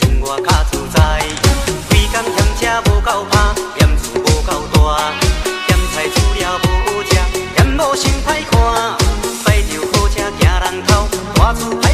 生活较自在。规工嫌车无够怕，嫌厝无够大，嫌菜煮了无好食，嫌某生歹看，驶着好车惊人偷，大厝。